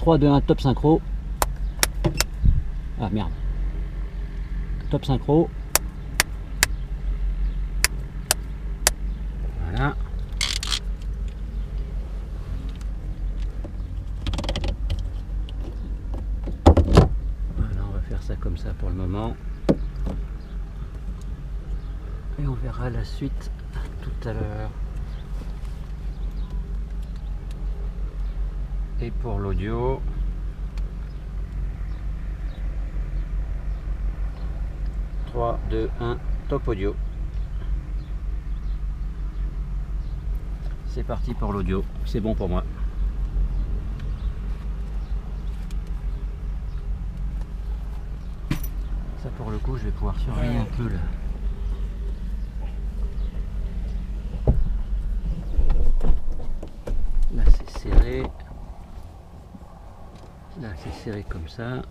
3, 2, 1, top synchro. Ah merde. Top synchro. Voilà. Voilà, on va faire ça comme ça pour le moment. Et on verra la suite tout à l'heure. Et pour l'audio, « 3, 2, 1, top audio. C'est parti pour l'audio, c'est bon pour moi. Ça pour le coup, je vais pouvoir surveiller un peu là. Là c'est serré. Là c'est serré comme ça.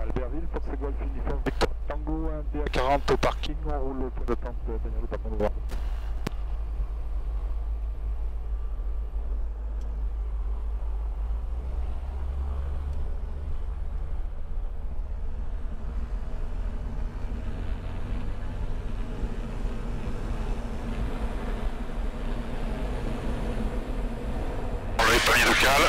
Albertville, Fox Golf Uniforme Victor Tango, 1 DA 40 au parking, on roule le point de Daniel Tapon général.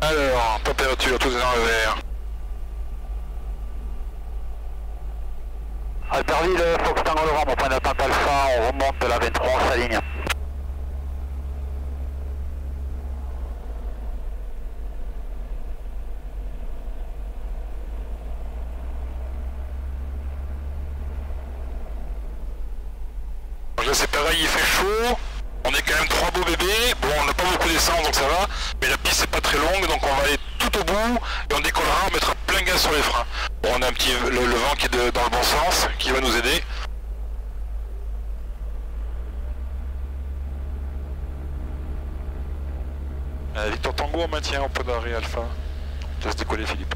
Alors, dans le vert. Albertville, Fox Tango point d'attente Alpha, on remonte la 23, on s'aligne. C'est pareil, il fait chaud. On est quand même trois beaux bébés. Bon, on n'a pas beaucoup d'essence donc ça va. Mais la piste c'est pas très longue donc on va aller tout au bout et on décollera, on mettra plein gaz sur les freins. On a un petit le, vent qui est dans le bon sens qui va nous aider. Victor Tango, on maintient au point d'arrêt Alpha. Laisse décoller Philippe.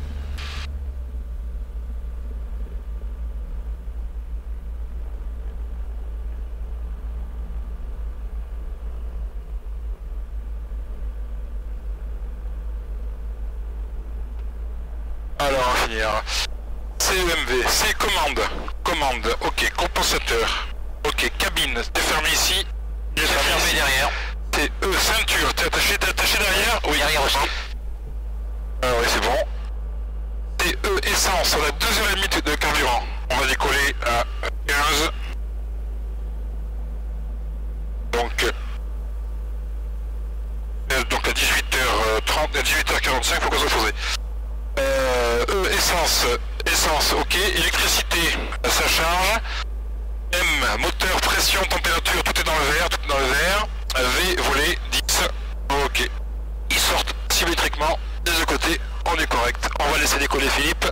Philippe.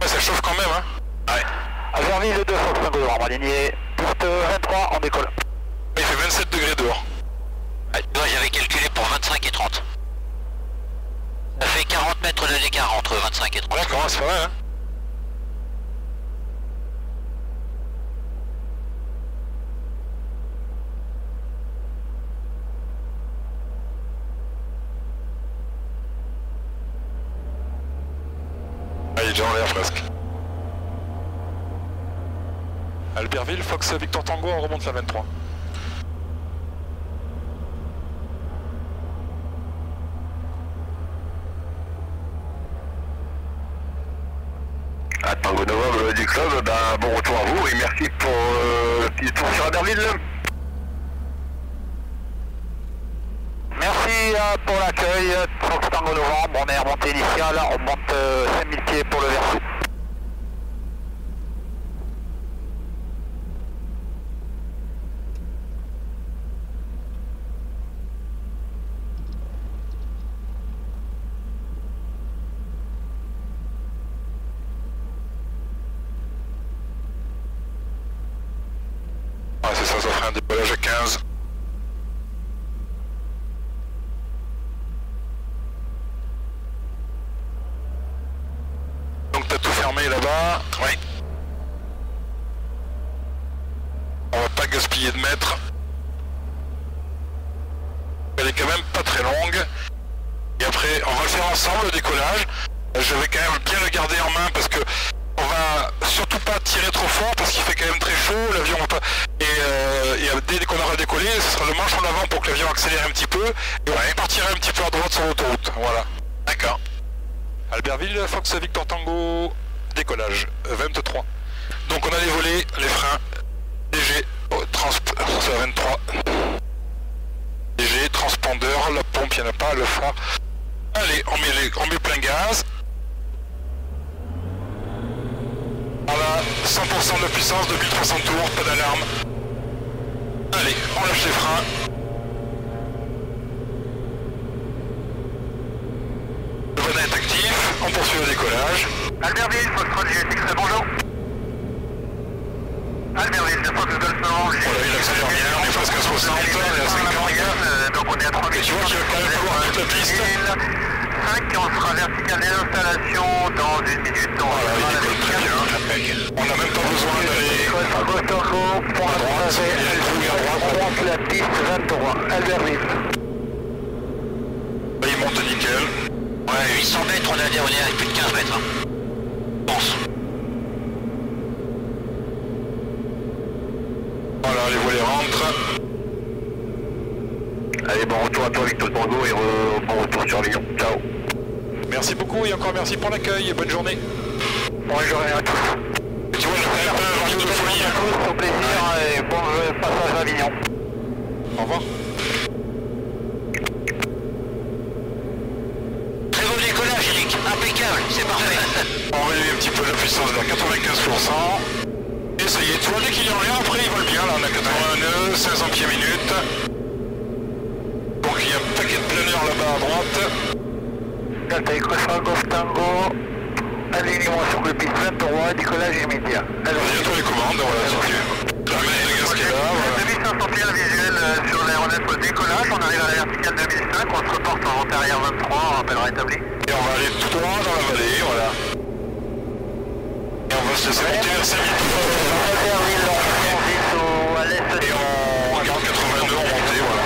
Ouais, ça chauffe quand même, hein Ouais. Albertville 2, Fox Tango Novembre, aligné. Piste 23, on décolle. Il fait 27 degrés dehors. Moi j'avais calculé pour 25 et 30. Ça fait 40 mètres de d'écart entre 25 et 30. D'accord, c'est pas mal, hein Ah, il est déjà en l'air presque. Albertville, Fox Victor Tango, on remonte la 23. À Tango Novembre du club, ben, bon retour à vous et merci pour euh, le petit tour sur Albertville. Merci euh, pour l'accueil, Fox Tango Novembre, on est en montée initiale, on monte euh, 5000 pieds pour le verso. Allez, bon retour à toi Victor Tango et re- bon retour sur Lyon. Ciao. Merci beaucoup et encore merci pour l'accueil et bonne journée. Bonne journée à tous. Tu vois, même pas un radio de folie. à hein. tous, au plaisir et bon euh, passage à Avignon. Au revoir. Très bon décollage, Eric. Impeccable, c'est parfait. On réduit un petit peu la puissance vers 95%. Et ça y est, tu vois, dès qu'il est en l'air, après il vole bien. Là, on a 80 nœuds, 500 pieds minutes. Donc il y a un paquet de planeurs là-bas à droite. Delta Equestrian Golf Tango, alignement sur le piste 23, décollage immédiat. Il y a tous les commandes, voilà, si tu La manette de gaz qui est là, voilà. 2500 pieds visuel sur l'aéronef au décollage, on arrive à la verticale 2005, on se reporte en route arrière 23, on rappelle rétabli. Et on va aller tout droit dans la vallée, voilà. Et on va se laisser monter vers 5000 Albertville, on transite au- à l'est Et on regarde 82 en montée, voilà.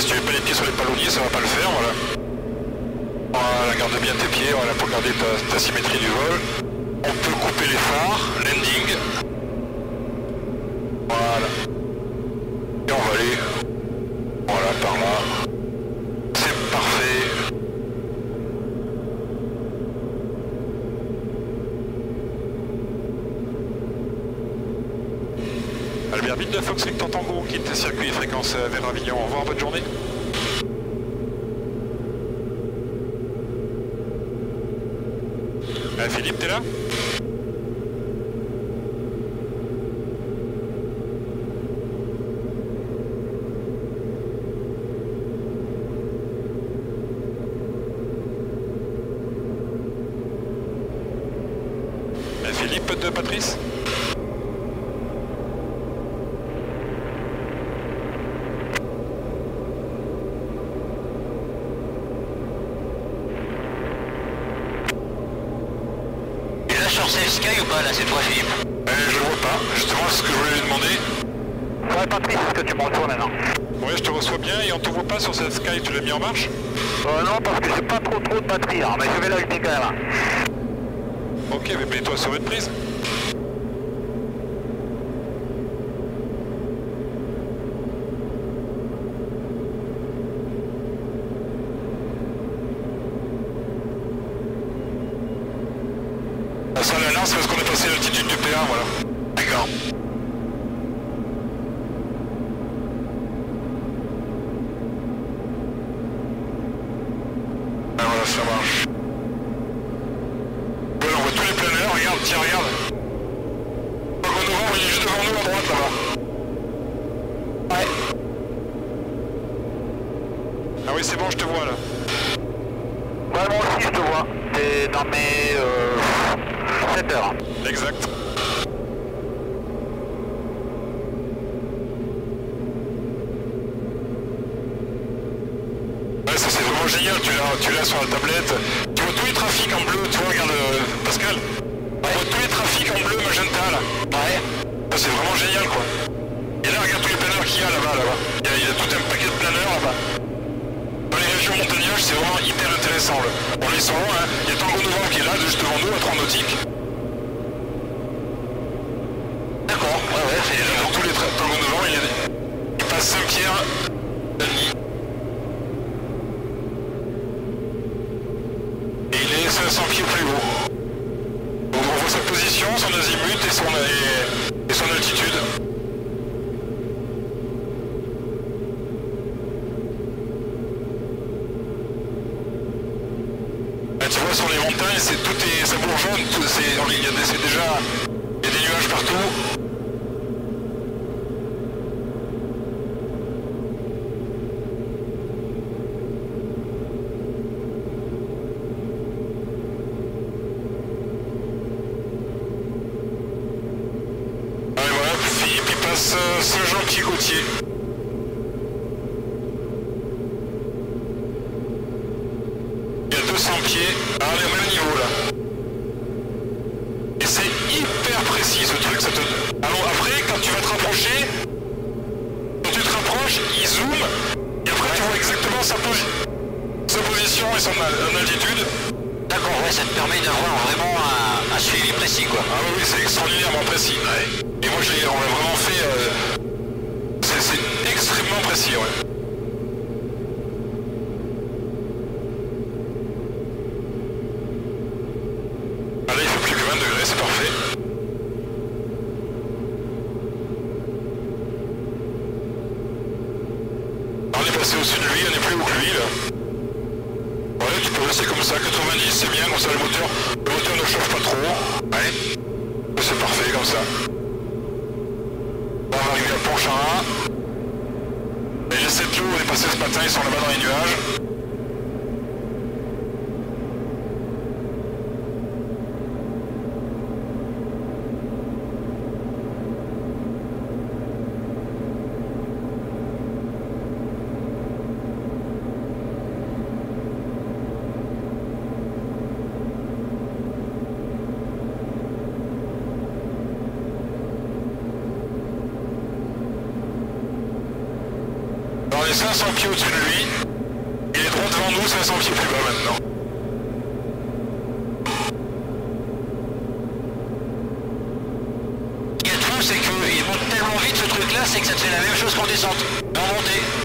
Si tu mets pas les pieds sur les palonniers, ça va pas le faire, voilà. Garde bien tes pieds, pour garder ta symétrie du vol. On peut couper les phares, landing. Voilà. Et on va aller, voilà, par là. C'est parfait. Albert Ville de Fox Victor Tango quitte circuit et fréquence euh, vers Avignon. Au revoir, bonne journée. Euh, Philippe, t'es là Euh, Philippe de Patrice Il est là sur Safe Sky ou pas, là, c'est toi, Philippe Euh, je le vois pas, justement c'est ce que je voulais lui demander. Ouais Patrice, est-ce que tu me retournes maintenant Ouais, je te reçois bien et on te voit pas sur cette Sky, tu l'as mis en marche euh, Non, parce que j'ai pas trop trop de batterie, hein, mais je vais l'ajouter quand même. hein. Ok, mais mets-toi sur votre prise. Ça la lance parce qu'on est passé à l'altitude du P1, voilà. D'accord. Ah voilà, ça marche. Voilà, on voit tous les planeurs, regarde, tiens, regarde. Tango Novembre, il est juste devant nous à droite là-bas. Ouais. Ah oui, c'est bon, je te vois là. Ouais, moi aussi je te vois. T'es dans mes euh, 7 heures. Exact. Ouais, ça c'est vraiment génial, tu l'as, tu l'as sur la tablette. Tu vois tous les trafics en bleu, tu vois, regarde euh, Pascal. On voit tous les trafics en bleu magenta là. Ouais. Ça c'est vraiment génial quoi. Et là regarde tous les planeurs qu'il y a là-bas, là-bas. Il y, a, il y a tout un paquet. Montagnages, c'est vraiment hyper intéressant là. On les sent loin, hein. Il y a Tango Novembre qui est là, juste devant nous, à 3 nautiques. on est 500 pieds au-dessus de lui. Il est droit devant nous, 500 pieds plus bas maintenant. Ce qu'il y a de fou, c'est qu'il monte tellement vite ce truc-là, c'est que ça te fait la même chose qu'en descente. En montée.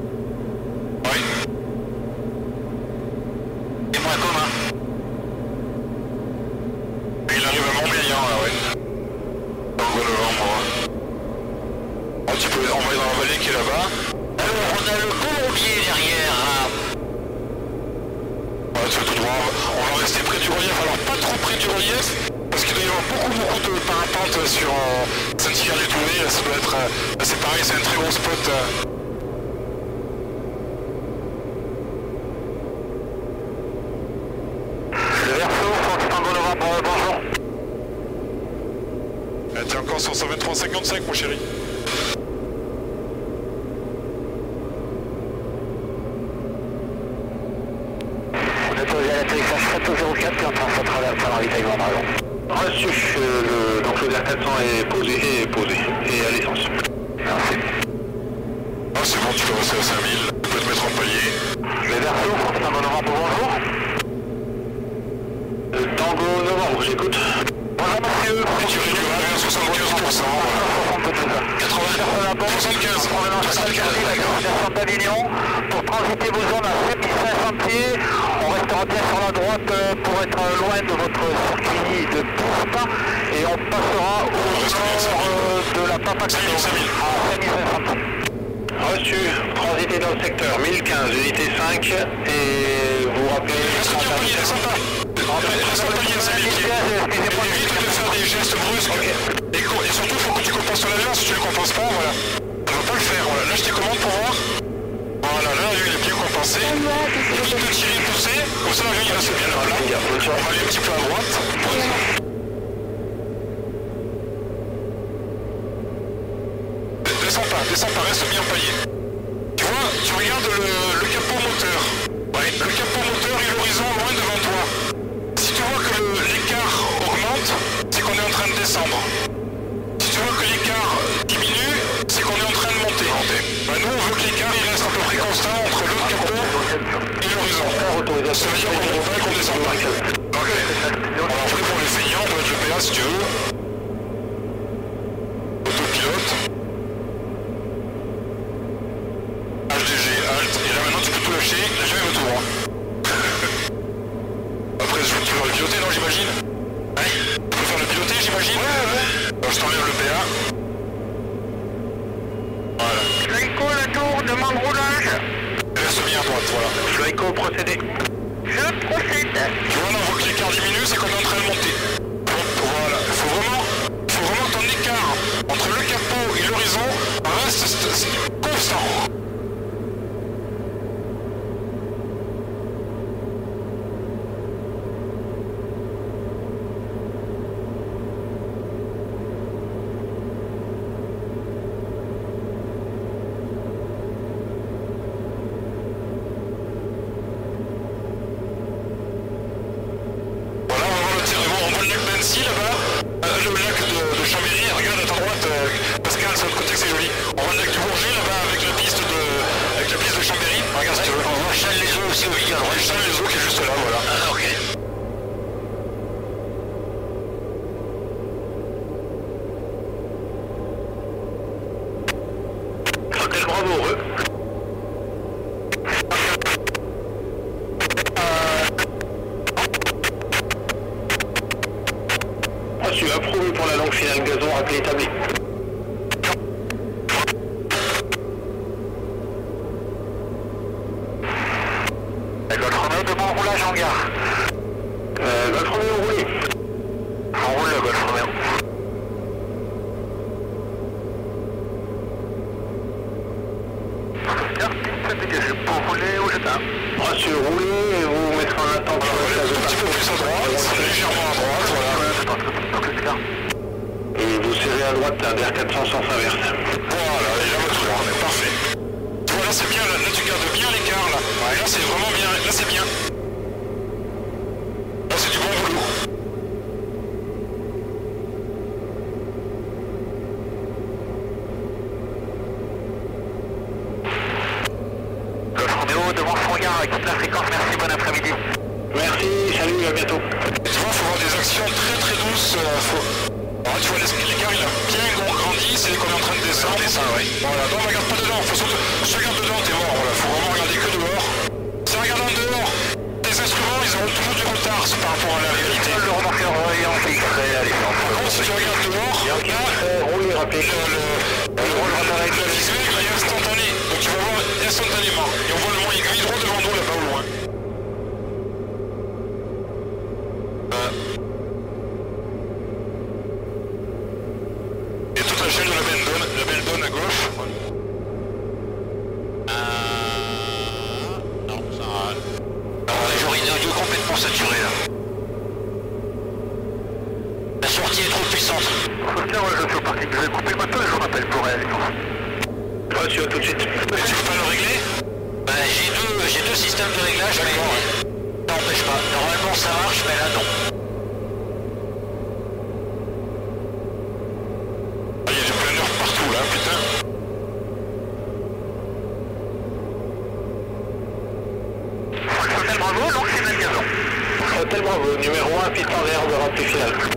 Voilà. Je vais procéder. Je procède. Voilà, on voit que j'ai 15 minutes, c'est combien de traîneaux ça marche, mais là non. Il y a des planeurs partout là, putain. Hôtel Bravo, donc c'est Malgazon. Hôtel Bravo, numéro 1, piste en vert, de rentrée finale.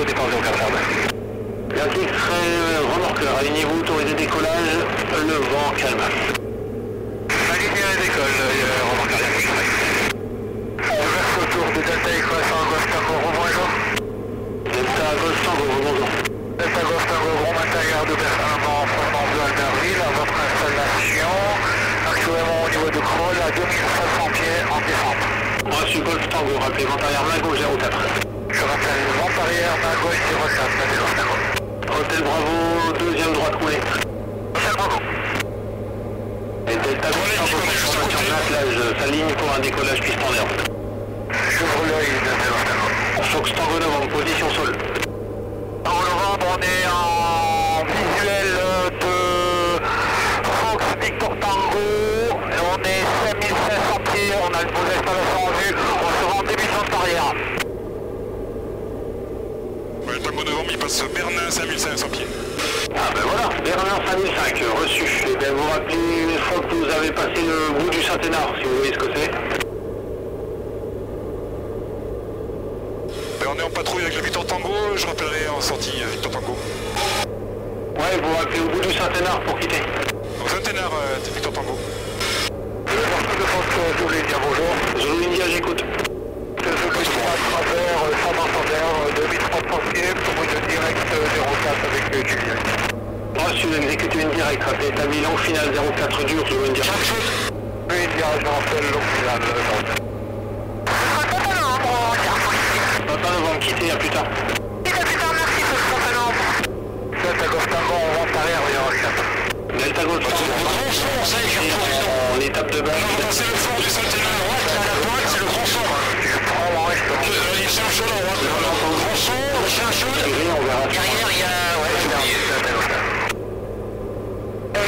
au départ 04 Yankee X-Ray, remorqueur, alignez-vous, autorisé décollage, le vent calme. Magnifique décolle, remarqueur Yankee X-Ray. Verse autour de Delta X-Ray, Golf Tango, bonjour. Delta Golf Tango, bonjour. Delta Golf Tango, gros intérieur de Berlin, provenance de Albertville, à votre installation. Actuellement au niveau de Kroll, à 2700 pieds en descente. Reçu Golf Tango, rappelez vent arrière main gauche 04. Rappelle, vent arrière, main gauche 04, la Golf Tango. Hôtel Bravo, deuxième droite coulée. Hôtel Bravo. Et Delta Golf l'attelage, s'aligne pour un décollage en herbe. J'ouvre l'œil Tango. Fox Tango novembre, position sol. En novembre, on est en visuel de Fox Victor Tango. Et on est 5500 pieds, on a vos installations en vue. On sera en démission de carrière. Ouais, le Tango novembre, il passe Bernin 5500 pieds. Ah ben voilà, Berlin 5005, reçu. Et bien vous rappelez une fois que vous avez passé le bout du Saint-Hénard, si vous voyez ce que c'est. Ben, on est en patrouille avec le Victor Tango, je rappellerai en sortie euh, Victor Tango. Ouais, vous rappelez au bout du Saint-Hénard pour quitter. Donc Saint-Hénard, euh, Victor Tango. Le parti de Fox, je voulais dire bonjour. India, j'écoute. Je vous à travers Saint-Vincent 2300 pieds pour une direct 04 avec euh, Julien. Reçu, exécutez une directe, rappelez établi longue finale 04 dur, Zulu India. Oui, direct, je rappelle l'optimal. Contact novembre, Papa novembre, quittez, à plus tard. Plus merci pour. Delta Golf Tango, on vente arrière, oui, en 04. Delta Golf Tango, en étape de base. C'est le fond du Saint-Hénard. c'est le tronçon. Je prends mon reste. Euh, Il cherche là, droite. Tronçon, chien. Derrière, il y a... Ouais, Golf Tango.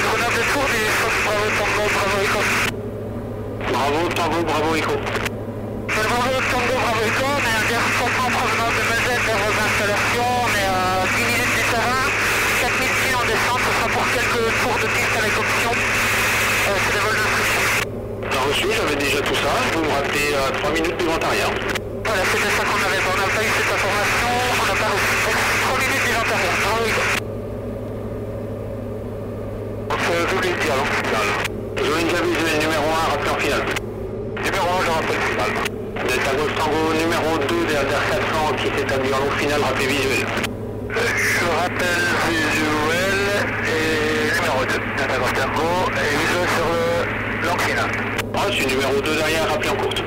Grenade de tour du Bravo Tango, Bravo Echo. Bravo, Tango, bravo, Echo. Bravo Tango Bravo Echo, on est un déplacement en provenance de vers vos installations, on est à 10 minutes du terrain, 4000 pieds en descente, ce sera pour quelques tours de piste avec option. Euh, c'est des vols de. Bien reçu, j'avais déjà tout ça. Vous me rappelez à 3 minutes du vent arrière. Voilà, c'était ça qu'on avait, on n'a pas eu cette information, on n'a pas reçu 3 minutes vent arrière. Bravo Echo. Donc, euh, je voulais dire, donc, final. Zulu India visuel numéro 1, rappelé en finale. Numéro 1, je rappelle final. Delta Golf Tango numéro 2, derrière 400, qui s'établit en longue finale, rappelé visuel. Je rappelle visuel et numéro 2. Delta Golf Tango et visuel sur le long final. Reçu, numéro 2 derrière, rappelé en courte.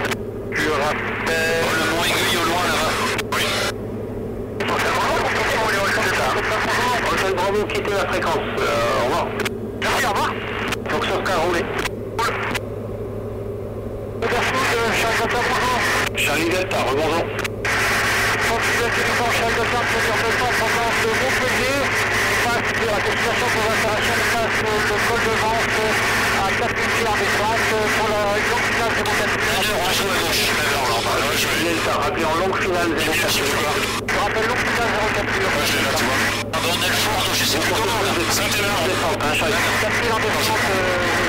Je rappelle... Le mont aiguille au loin là-bas. Hôtel Bravo, quittez la fréquence. Euh, au revoir. Merci, au revoir. Fox Oscar, roulez. Charlie Delta, rebonjour. Delta, rappelé en longue finale 04 Je rappelle long final 04 Je l'ai là, tu vois. Ah ben on a le fond, donc je sais plus comment là. Saint-Hénard. Descente, hein, Charlie. 4000 en descente,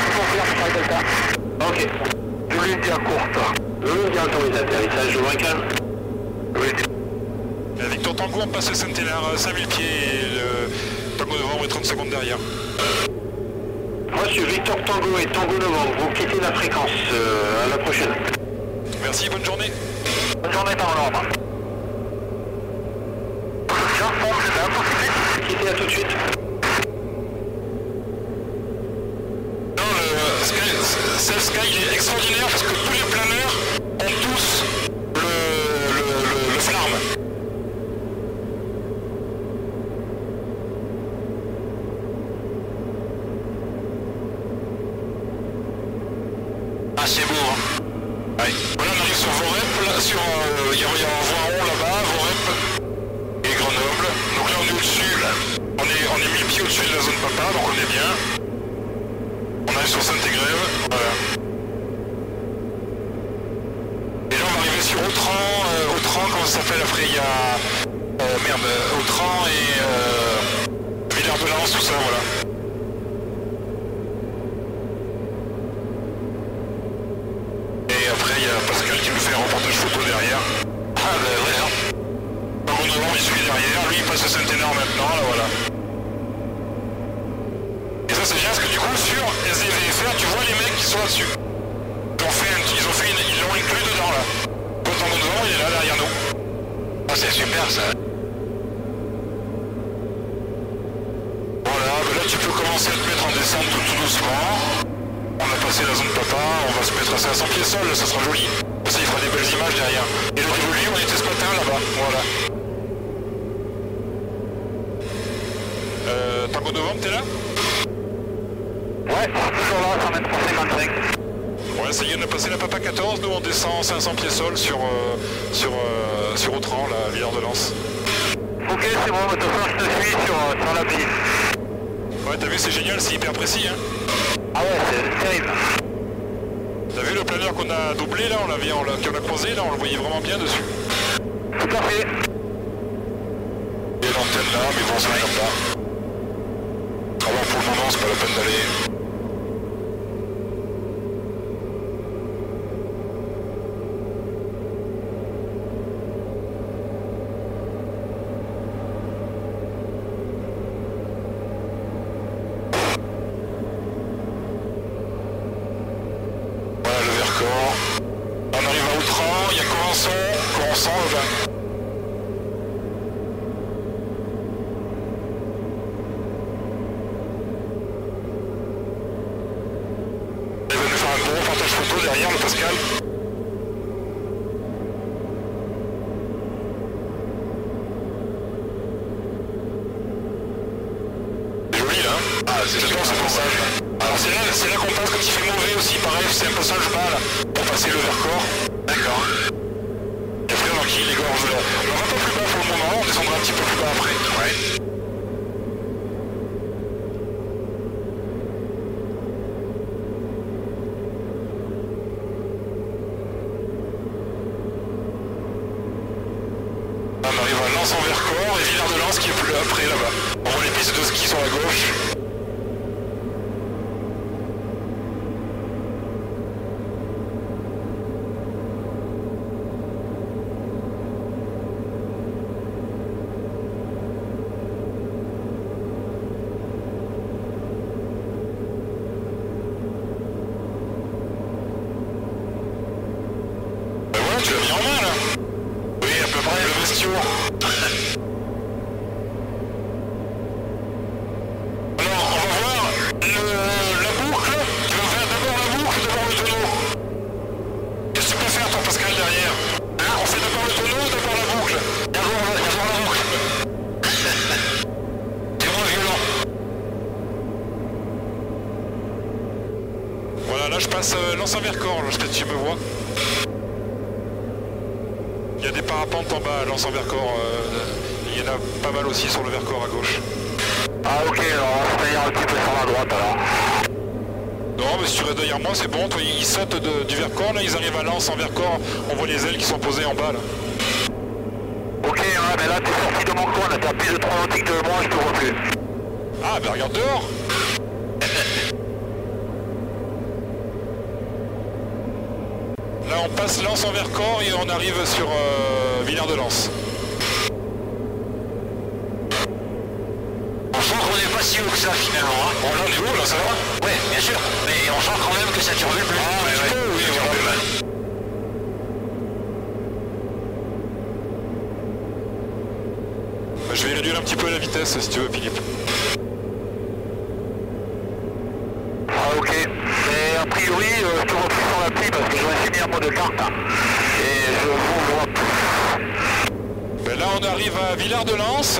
je confirme sur le Delta. Ok. Je courte. Euh, Victor Tango, on passe le Saint-Hénard, euh, 5000 pieds et le Tango novembre est 30 secondes derrière. Reçu, Victor Tango et Tango Novembre, vous quittez la fréquence. Euh, à la prochaine. Merci, bonne journée. Bonne journée par l'ordre. Quittez à tout de suite. Non, le Sky, Cell Sky il est extraordinaire parce que tous les planeurs ont tous donc on est bien. On arrive sur Saint-Égrève, voilà. Et là, on va arriver sur Autran, euh, Autran, comment ça s'appelle après Il y a... euh, merde, euh, Autran et... Euh, Villard de Lans, tout ça, voilà. Et après, il y a Pascal qui nous fait un reportage photo derrière. Ah bah ouais, hein. Par contre, non, il suit derrière. Lui, il passe au centenaire maintenant, là, voilà. C'est bien parce que du coup, sur SDVFR, tu vois les mecs qui sont là-dessus. Ils ont fait, ils ont une, ils l'ont inclus dedans, là. On est devant, il est là, derrière nous. Ah, c'est super ça. Voilà, ben là, tu peux commencer à te mettre en descente tout, doucement. On a passé la zone papa, on va se mettre à 500 pieds sol, ça sera joli. Ça, il fera des belles images derrière. Et le dévolu, on était ce matin, là-bas. Voilà. Euh, Tango Novembre, t'es là? Ouais, toujours là, 100 mètres pour 55. Ouais, ça y est, on a passé la Papa 14, nous on descend 500 pieds sol sur, euh, sur, euh, sur Autran, la Villard de Lens. Ok, c'est bon, de toute façon, je te suis sur, euh, sur la piste. Ouais, t'as vu, c'est génial, c'est hyper précis, hein. Ah ouais, c'est terrible. T'as vu le planeur qu'on a doublé là, on l'avait, on l'a- qu'on a croisé là, on le voyait vraiment bien dessus. Tout à fait. Il y a l'antenne là, mais bon, ça ne pas. Ah bon, pour le moment, c'est pas la peine d'aller. En Vercors, euh, il y en a pas mal aussi sur le Vercors à gauche. Ah ok, alors on va se tenir un petit peu sur la droite alors. Non, mais si tu restes derrière moi, c'est bon, toi, ils sautent de- du Vercors, là ils arrivent à Lens en Vercors, on voit les ailes qui sont posées en bas là. Ok, ouais, mais là t'es sorti de mon coin, là t'as plus de 3 nautiques de moi, je te vois plus. Ah, bah regarde dehors Là on passe Lens en Vercors et on arrive sur euh, Villard de Lens. On sent qu'on n'est pas si haut que ça finalement. Hein. Bon, là, on est où, là, ça va? Ouais, bien sûr, mais on sent quand même que ça turbule plus. Ah, petit peu, oui, je vais réduire un petit peu la vitesse si tu veux, Philippe. Ah ok, mais a priori euh, je te vois plus sur la pluie parce que je vais finir mon de carte. hein. Et je vous vois plus. Ben là on arrive à Villard de Lens,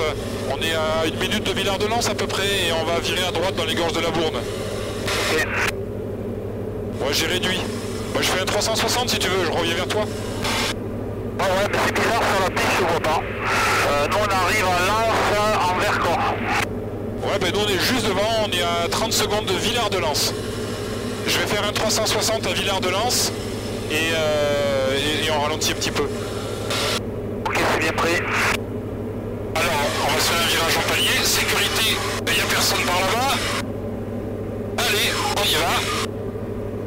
on est à une minute de Villard de Lens à peu près et on va virer à droite dans les gorges de la Bourne. Ok. Ouais j'ai réduit. Bah, je fais un 360 si tu veux, je reviens vers toi. Ah ouais, mais c'est bizarre, sur la piste, je vois pas. Euh, nous, on arrive à Lens, en Vercors. Ouais, ben nous on est juste devant, on est à 30 secondes de Villard-de-Lans. Je vais faire un 360 à Villard-de-Lans et, euh, et, et on ralentit un petit peu. Ok, c'est bien pris. On va se faire un virage en palier. Sécurité, il n'y a personne par là-bas. Allez, on y va.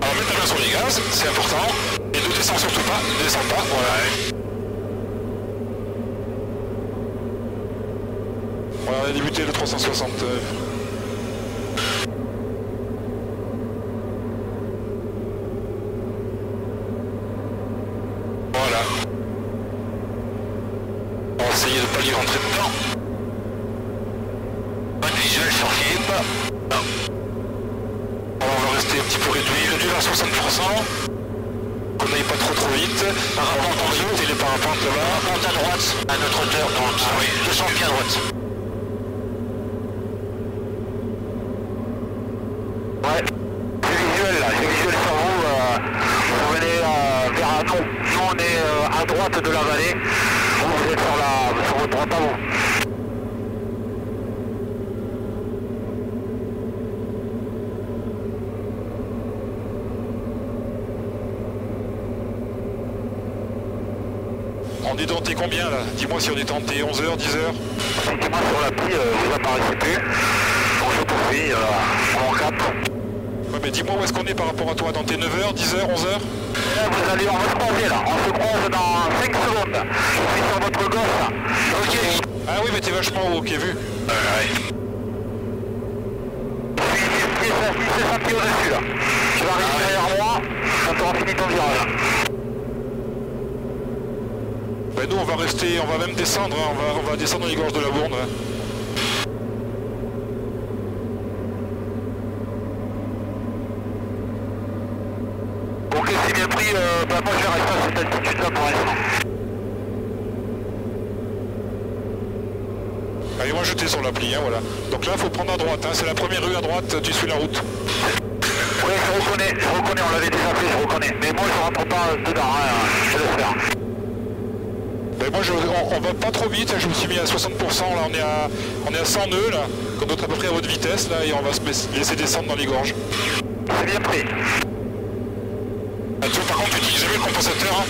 Alors, mettre la main sur les gaz, c'est important. Et ne descends surtout pas, ne descends pas. Voilà. On a débuté le 360. euh. Voilà. On va essayer de pas lui rentrer dedans. Pas de visuel sur Philippe. Alors, on va rester un petit peu réduit, réduit à 60%. Qu'on n'aille pas trop trop vite. Parapente en dessous. Et les parapentes là-bas. Parapente à droite, à notre hauteur, donc ah oui, 200 pieds à droite. Ouais, j'ai visuel là, j'ai visuel sur vous. euh, vous venez euh, vers nous. Nous, on est euh, à droite de la vallée. Vous, vous êtes sur, la, sur votre droite à vous. On est tenté combien là Dis-moi si on est tenté 11h, 10h Effectivement, sur l'appli, euh, vous apparaissez plus. Donc je poursuis euh, en 4. Ouais mais dis-moi où est-ce qu'on est par rapport à toi Tenté 9h, 10h, 11h Là, vous allez, on va se croiser là. On se croise dans 5 secondes. Je suis sur votre gauche là. Ok Ah oui mais t'es vachement haut, ok vu Je suis 600 pieds au-dessus là. Tu vas arriver derrière moi quand auras fini ton virage. Bah nous on va rester, on va même descendre, hein, on, va, on va descendre dans les gorges de la Bourne. hein. Ok, c'est bien pris. Euh, bah, moi, je vais rester à cette altitude-là pour l'instant. Allez moi jeter sur l'appli, hein, voilà. Donc là faut prendre à droite, hein, c'est la première rue à droite, tu suis la route. Oui, je reconnais, je reconnais, on l'avait déjà fait, je reconnais. Mais moi, je rentre pas dedans, hein, je laisse faire. Moi je, on, on va pas trop vite, je me suis mis à 60%, là on est à, on est à 100 nœuds là, comme d'autres à peu près à haute vitesse là, et on va se laisser- descendre dans les gorges. C'est bien pris. Ah, toi, par contre tu utilises jamais le compensateur hein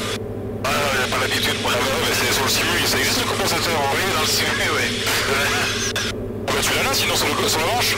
Ah, j'ai pas l'habitude pour la ouais, c'est sur le simu, ça existe le compensateur hein Oui, dans le simu, oui. Ah bah tu l'as là sinon sur, le, sur la manche.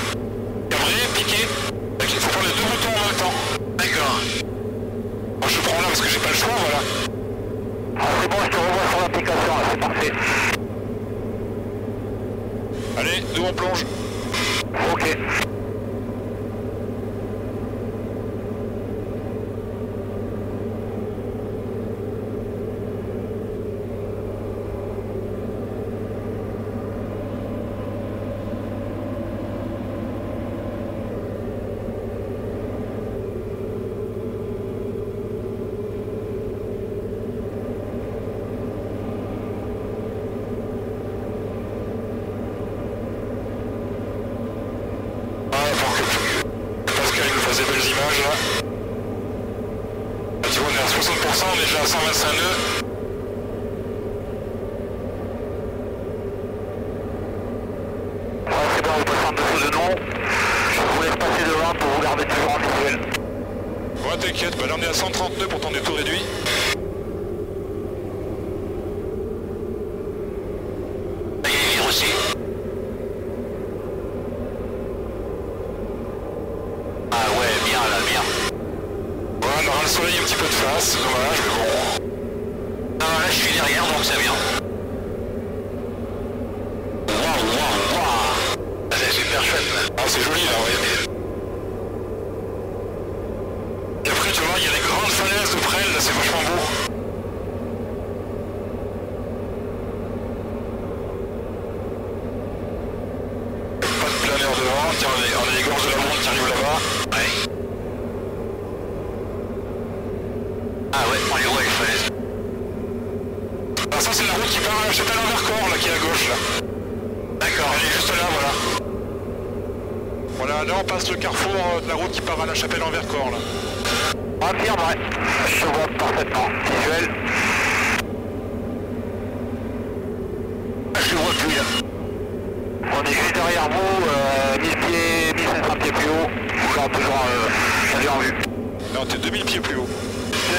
Non, t'es 2000 pieds plus haut.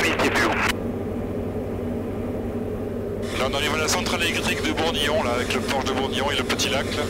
2000 pieds plus haut. Là, on arrive à la centrale électrique de Bourguignon, là, avec le planche de Bourguignon et le petit lac, là.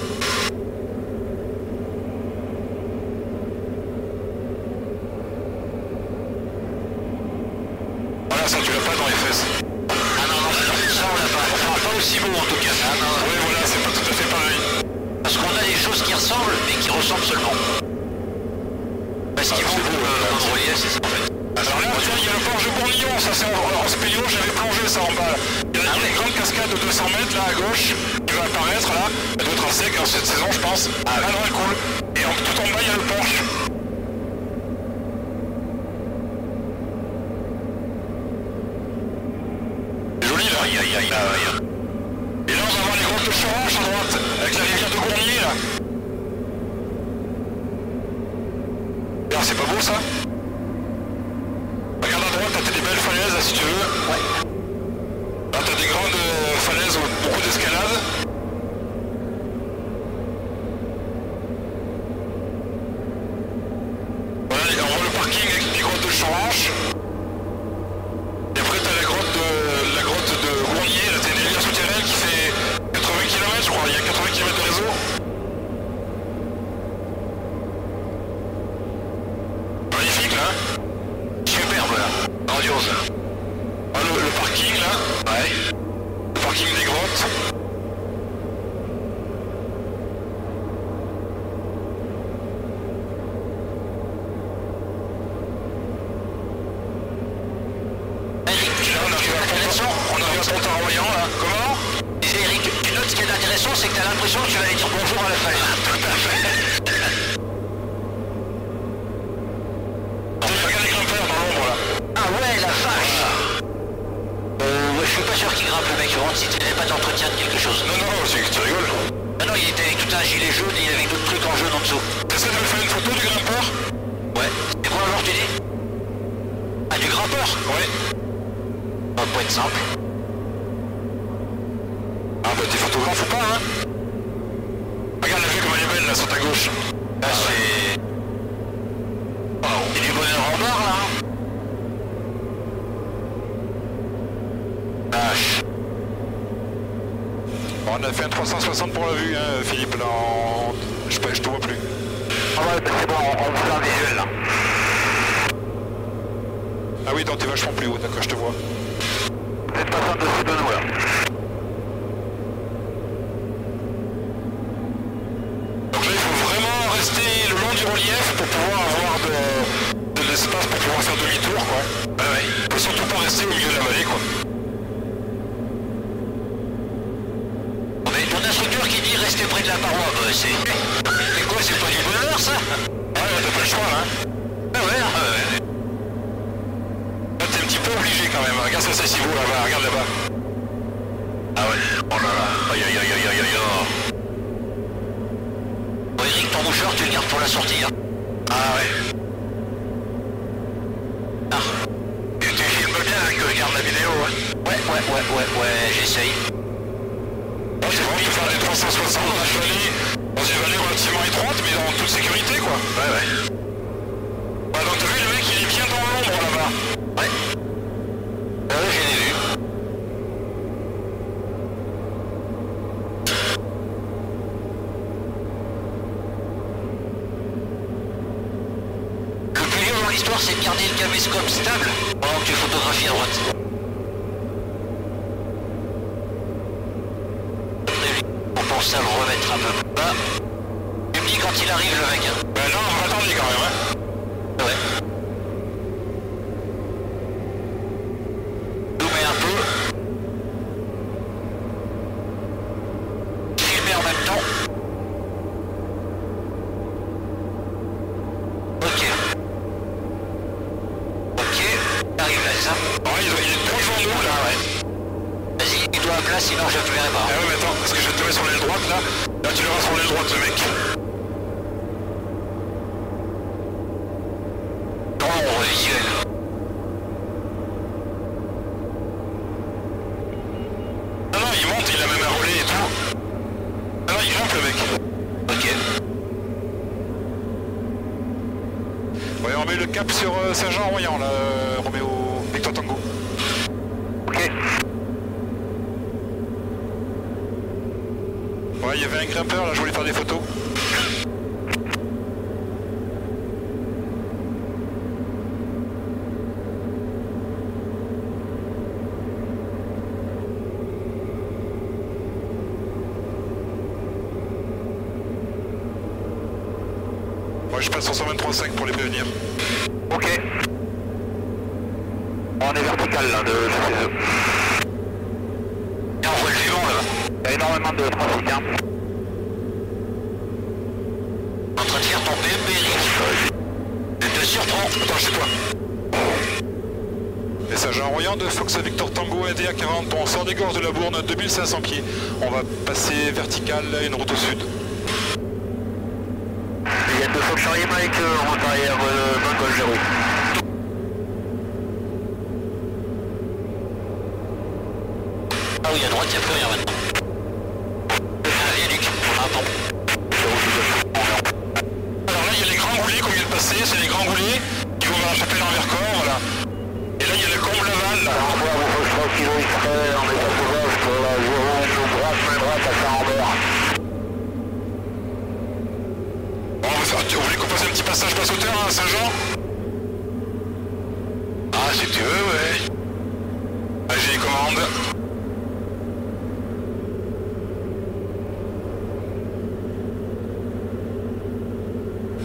Mais ton instructeur qui dit rester près de la paroi, bah, c'est... Mais quoi, c'est pas du bonheur, ça Ah ouais, t'as pas le choix, hein Ah ouais, ah ouais. T'es un petit peu obligé, quand même. Regarde ce que c'est si beau, là-bas, regarde là-bas. Ah ouais, oh là là, aïe aïe aïe aïe aïe aïe Bon, Eric, ton moucheur, tu le gardes pour la sortie, hein Ah ouais. vidéo, ouais Ouais, ouais, ouais, ouais, ouais, j'essaye. Bon, c'est bon, faire des 360 dans la chevalier, dans une vallée relativement étroite, mais en toute sécurité, quoi. Ouais, ouais. Bah, donc t'as vu, le mec, il est bien dans l'ombre, là-bas. Ouais. Ah ouais, j'ai vu. Le plus dur dans l'histoire, c'est de garder le caméscope stable pendant que tu photographies à droite. 500 pieds. On va passer vertical une route au sud. Il y a 200 charriers Mike, euh, en route arrière, euh, Bangol 0. Ah oui, à droite, il n'y a plus rien maintenant. Un viaduc, un pont. Alors là, il y a les grands goulets qu'on vient de passer, c'est les grands goulets qui vont vers la chapelle en Vercors, voilà. Et là, il y a le comble Laval, là. Alors, on voit, on voit, je qu'ils ont extrait en état 0 nous droite, main droite à Saint-Rambert. Bon, on va faire- qu'on fasse un petit passage passe hauteur Saint-Jean Ah, si tu veux, ouais. J'ai les commandes.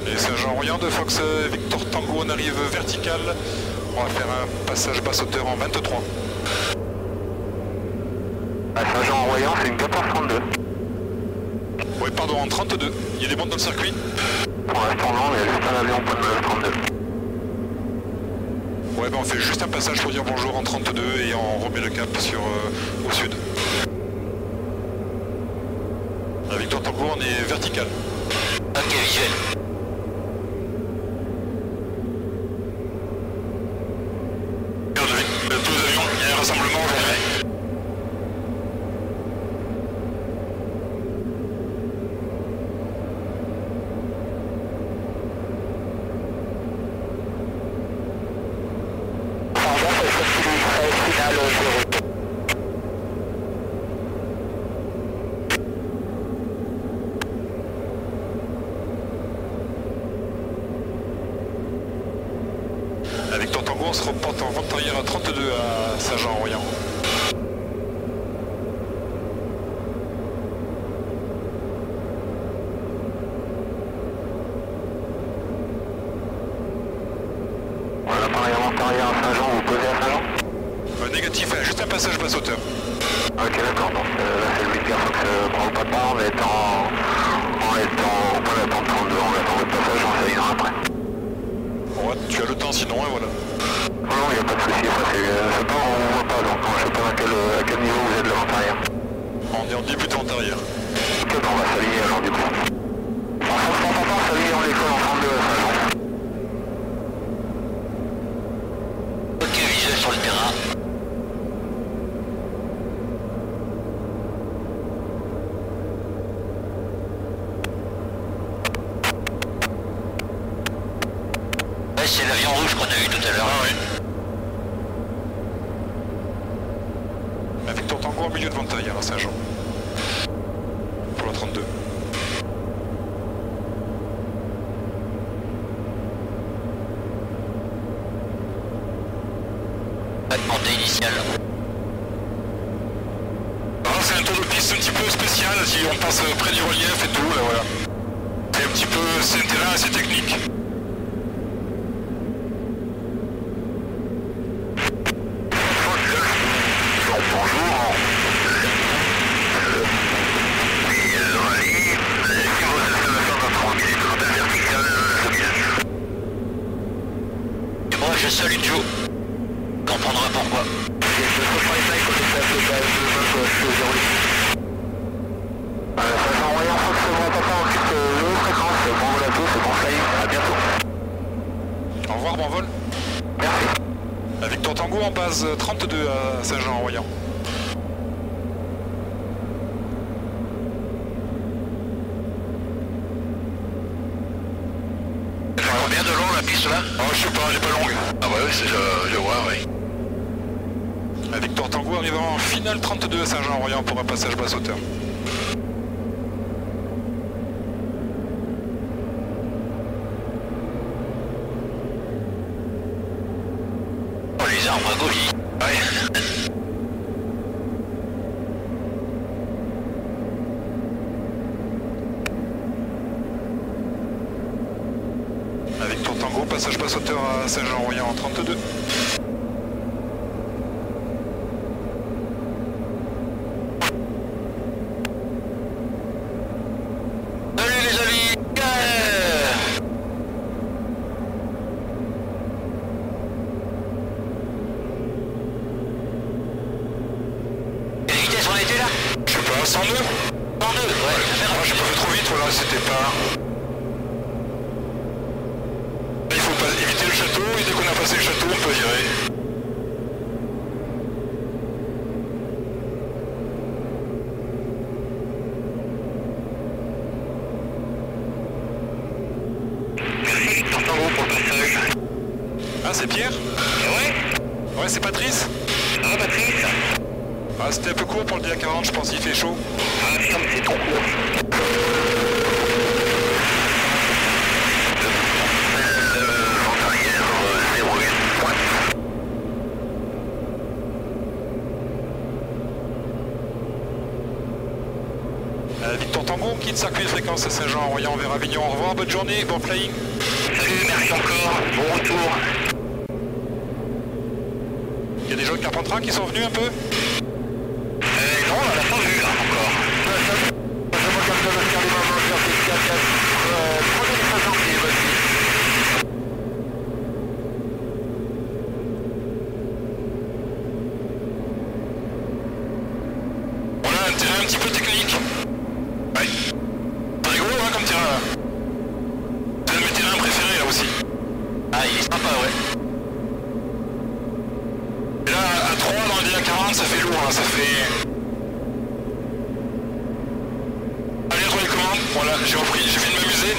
Et Saint-Jean-Royan de Fox Victor Tango, on arrive vertical. On va faire un passage basse hauteur en 23. À Saint-Jean-en-Royan, c'est une 1432. Ouais, pardon, en 32. Il y a des mondes dans le circuit Pour l'instant, non, il y a juste un avion pour le 32. Ouais, ben on fait juste un passage pour dire bonjour en 32 et on remet le cap sur euh, au sud. À Victor Tango, on est vertical. Ok, visuel. Un petit peu, c'est Ah, il est sympa, ouais. Et là, à 3 dans le DA40, ça fait lourd, hein, ça fait... Allez, retrouver les commandes. Voilà, j'ai repris, j'ai fini de m'amuser.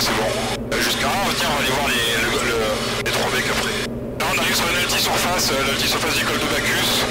c'est bon. Euh, jusqu'à là, tiens, on va aller voir les, le, le, trois après. Là on arrive sur une alti surface, euh, l'alti surface du col de Bacchus.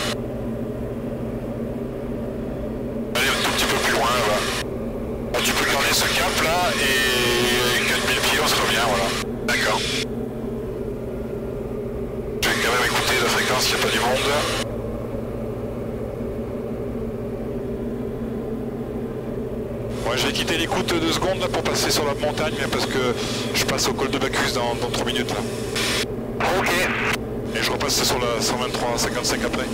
quitter l'écoute deux secondes là, pour passer sur la montagne parce que je passe au col de Bacchus dans, dans 3 minutes là. Ok. Et je repasse sur la 123 55 après.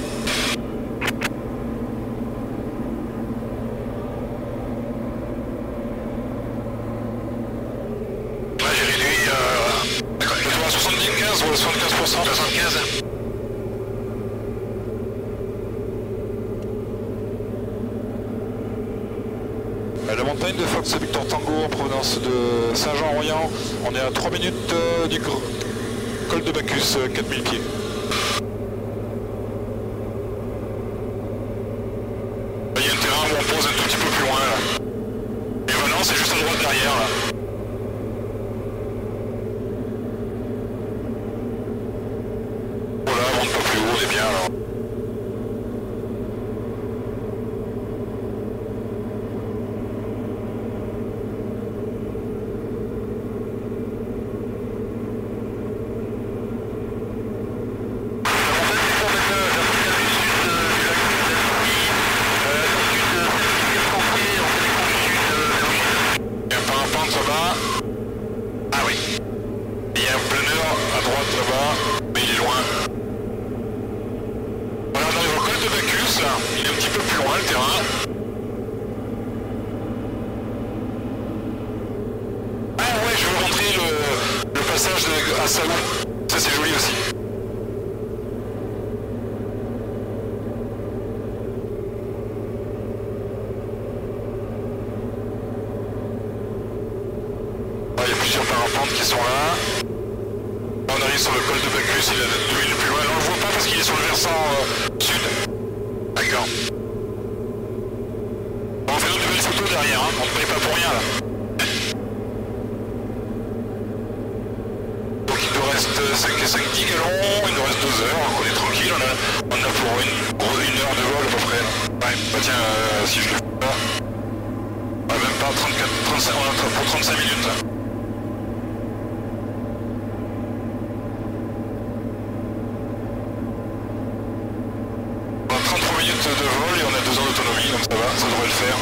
On a 33 minutes de vol et on a 2 heures d'autonomie, donc ça va, ça devrait le faire.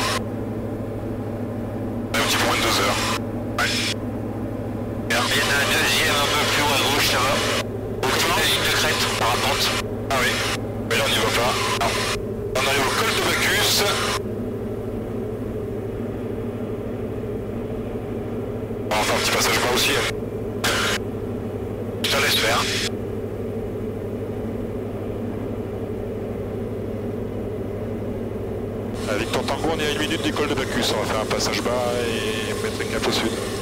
Un petit peu moins de 2h. Il y en a un deuxième un peu plus haut à gauche, ça va. Autour de la crête, par la pente. Ah oui. Mais là on n'y va pas. On arrive au col de Bacus. petit passage bas aussi. Hein. Je la laisse faire. Avec ton tango, on est à une minute d'école de Bacchus. On va faire un passage bas et mettre un cap au sud.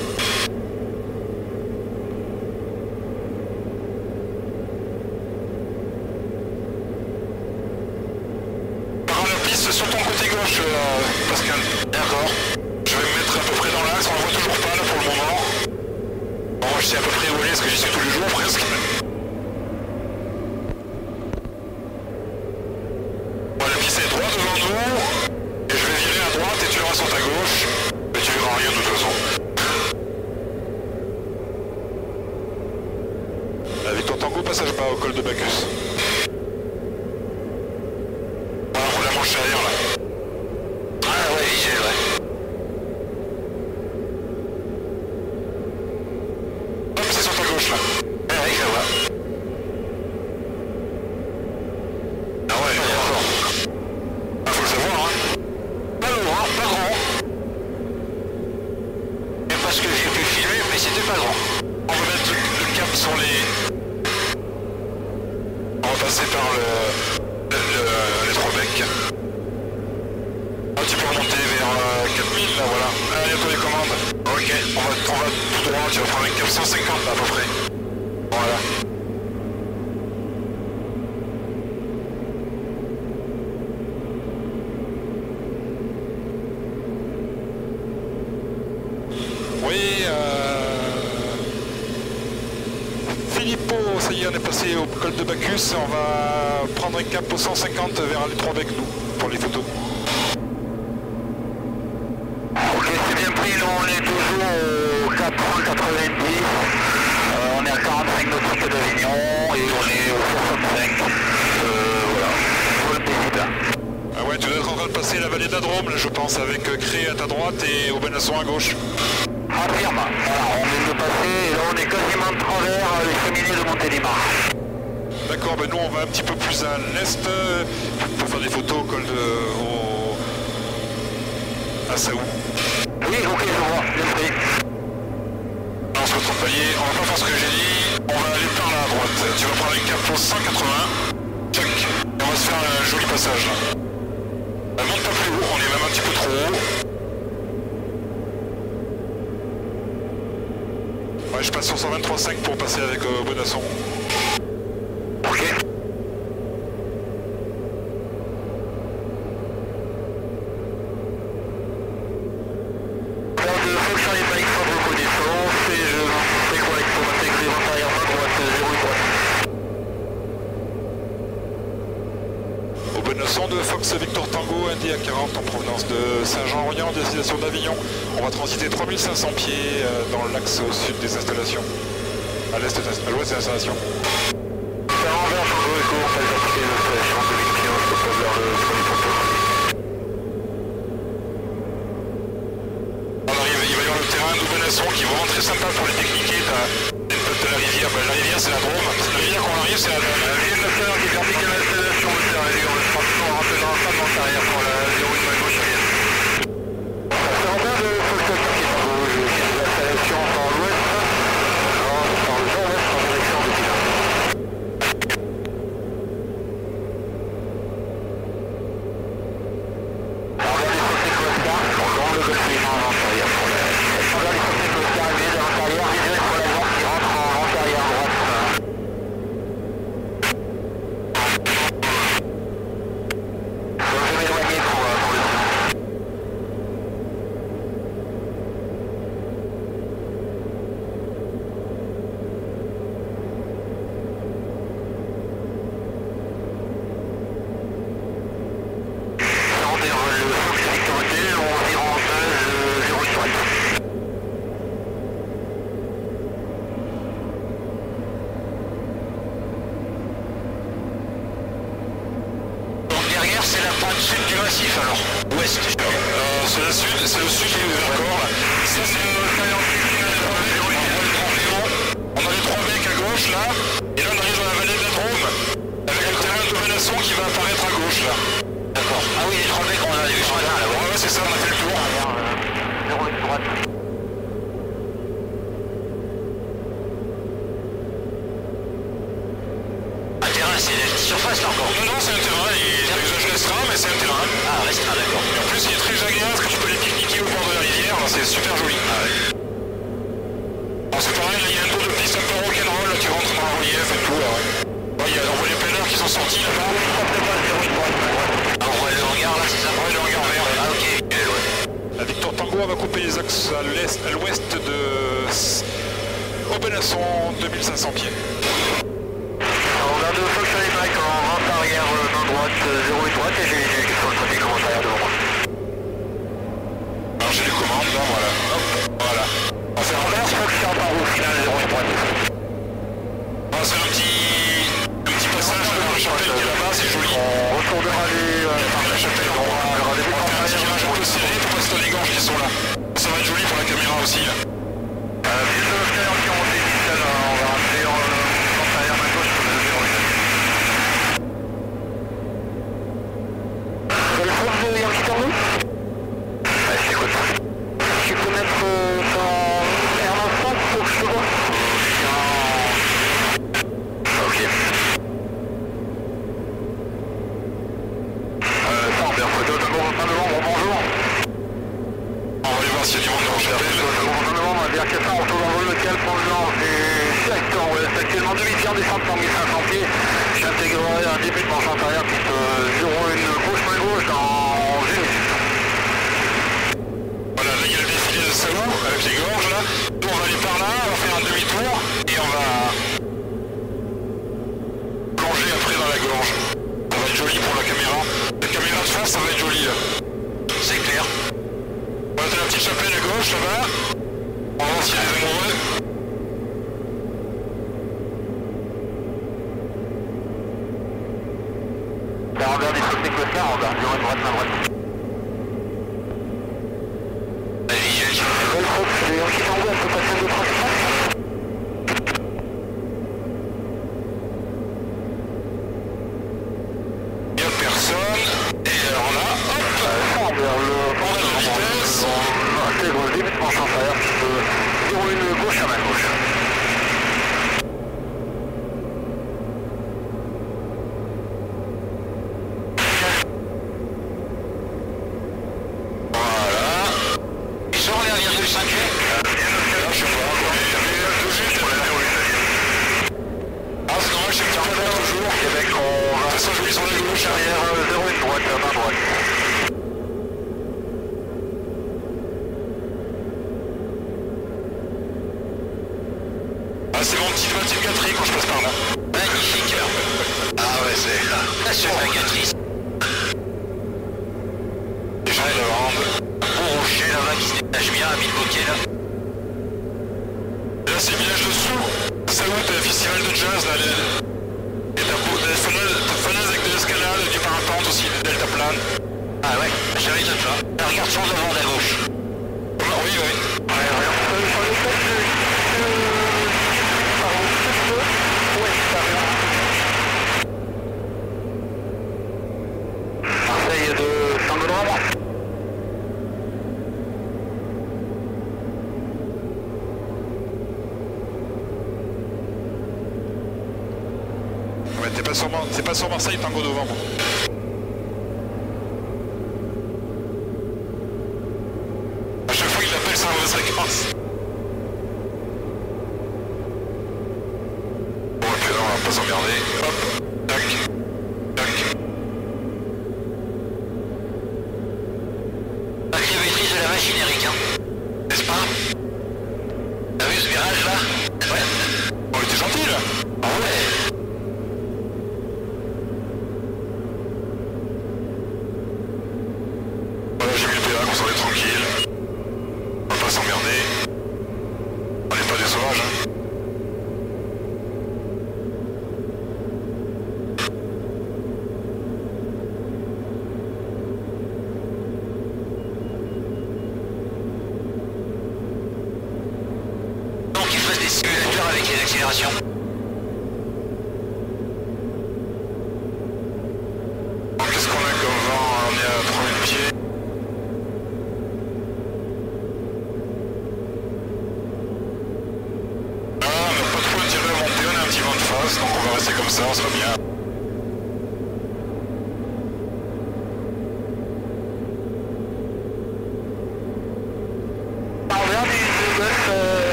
tu vas prendre la carte pour 180. Check. Et on va se faire un joli passage là. Euh, monte pas plus haut, on est même un petit peu trop haut. Ouais, je passe sur 123.5 pour passer avec euh, Bonasson. de Saint-Jean-Orient, destination d'Avignon. On va transiter 3500 pieds euh, dans l'axe au sud des installations, à l'est, à l'ouest des installations. On arrive, il va y avoir le terrain d'Oubenasson qui est vraiment très sympa pour les techniquer la rivière. Ben, la rivière, c'est la Drôme. La rivière, quand on arrive, c'est la Drôme. La rivière, qui est verticale à l'installation. On va se transformer un dans de pour la ils sont là. Ça va être joli pour la caméra aussi là. C'est pas sur Marseille, Tango Novembre.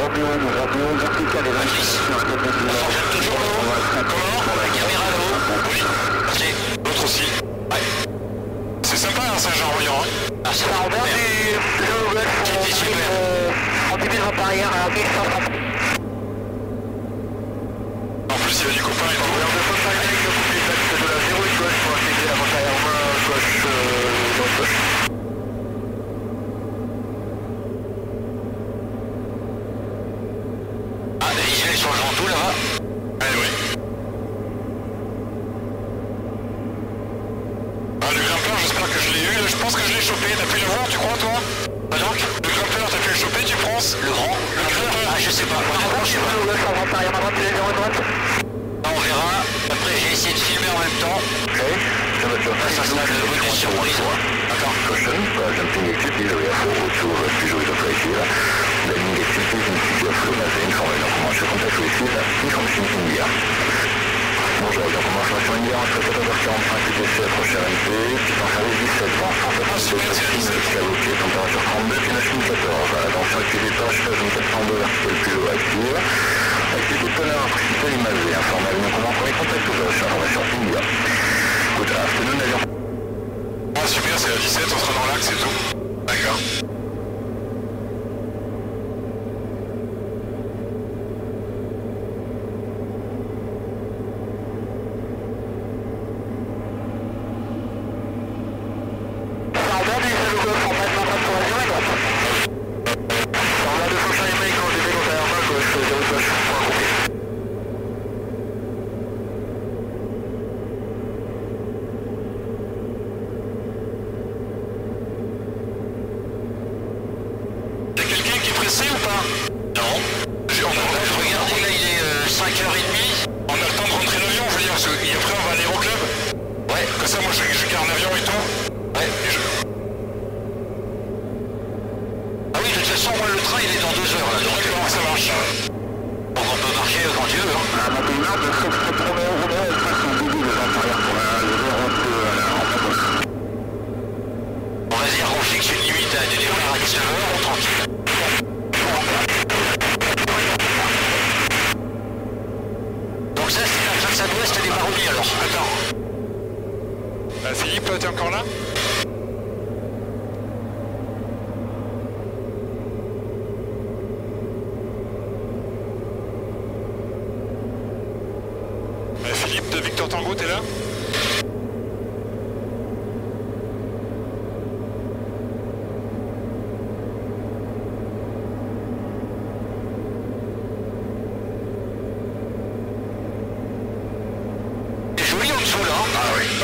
Robéo, Robéo, vertical et On fonctionne toujours. Comment La caméra Oui. L'autre aussi. Ouais. C'est sympa, hein, Saint-Jean-Royan. Hein. Ah, Ça Robert du C'était super. en début de repas arrière à 1130. En plus, il y a du copain et tout. Robert de de la 08 gauche pour accéder à votre arrière main gauche, euh, droite gauche. Ah, les visuels sur le Ventoux là-bas. Eh oui. Ah, le grimpeur, j'espère que je l'ai eu. Je pense que je l'ai chopé. T'as pu le voir, tu crois, toi Pas donc Le grimpeur, t'as pu le choper, tu penses Le grand Le grimpeur Ah, je sais pas. Honnêtement, je sais pas. Arrière à droite, les 0 droite. Ah, on verra. Après, j'ai essayé de filmer en même temps. Okay, temperature Là, ça sera le bonus surprise. D'accord Caution, uh, jumping exit is area 402 uh, visual interface here. Landing exit is in city of Lumazé, information commercial contact received, information India. Bonjour, bien confirmation India, entre 14h45 UTC, approche petit en service 17 vent, 157 taxi, escaloqué, température 32, destination 14. Attention avec les départs, station 402 vertical plus haut active. Activité tonnerre précipité Limazé, informé avion commande, premier contact ouvert, information India. Good afternoon, avion. Ah, super, c'est la 17, on sera dans l'axe et tout. D'accord.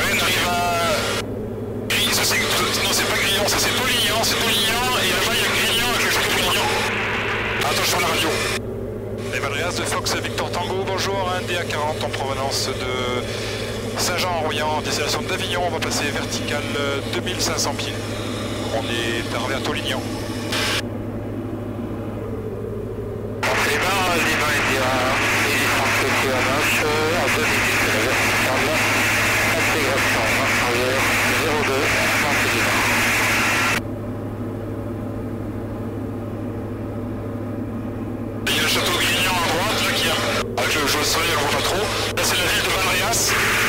Arrive à... Non, c'est pas Grignan, ça c'est Polignan, c'est Polignan, et là-bas il y a Grignan avec le château de Grignan. Attention à la radio. Valréas de Fox Victor Tango, bonjour, un DA40 en provenance de Saint-Jean-en-Royan, destination d'Avignon, on va passer vertical euh, 2500 pieds. On est Tolignan. Que à gauche, à 2 minutes, la verticale, intégration, marche arrière, 02, Montélimar. Et il y a le château Grignan à droite, là qui a... Ah, je, je le soleil, on voit pas trop. Là c'est la ville de Valréas.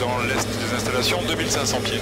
dans l'est des installations, 2500 pieds.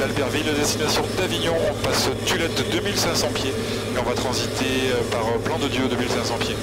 d'Albertville, destination d'Avignon, on passe Tulette 2500 pieds et on va transiter euh, par euh, Plan de Dieu 2500 pieds.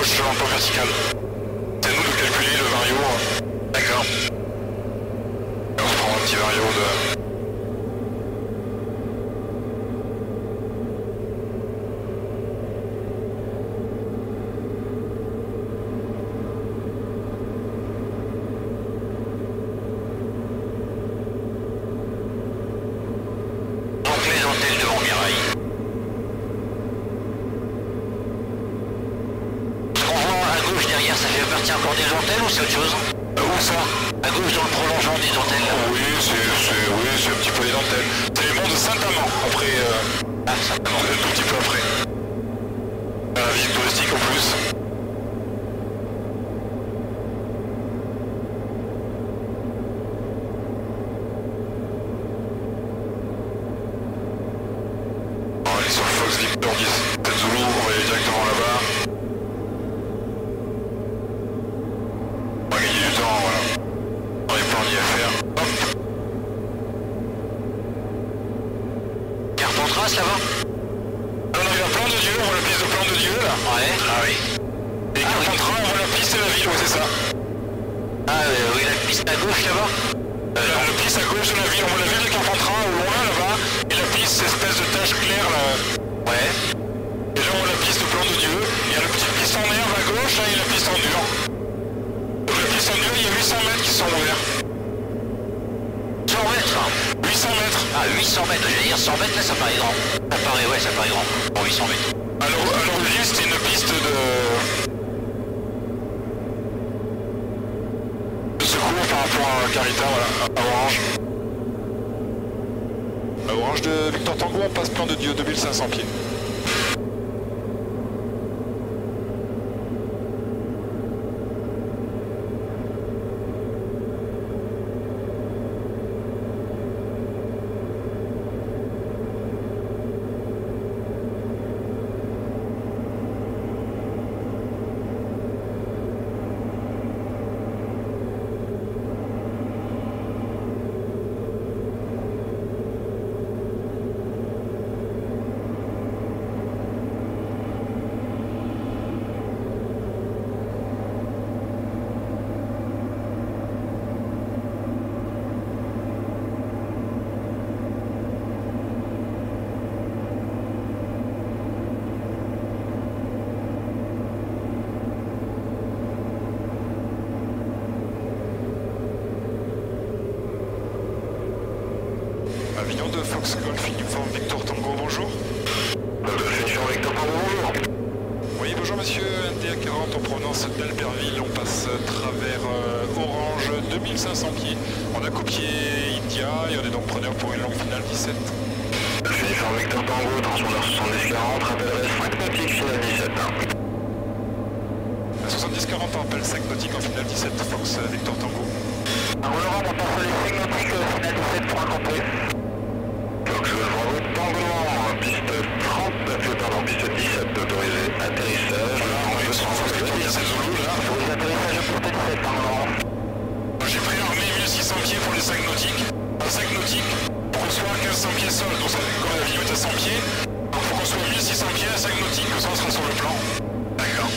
approche en temps vertical. C'est à nous de calculer le vario. Hein. D'accord. On prend un petit vario de... provenance d'Albertville. On passe travers euh, Orange, 2500 pieds. On a copié India et on est donc preneur pour une longue finale 17. Finissant Victor Tango, transpondeur 7040, rappel 5 nautiques, finale 17. 7040, rappel 5 nautiques en finale 17, Fox euh, Victor Tango. Alors, on passe les 5 nautiques, finale 17 pour un complet. 5 nautiques. À 5 nautiques, pour qu'on soit à 1500 pieds sol, donc comme la vidéo est à 100 pieds, donc faut qu'on soit 1600 pieds à 5 nautiques, que ça on sera sur le plan. D'accord.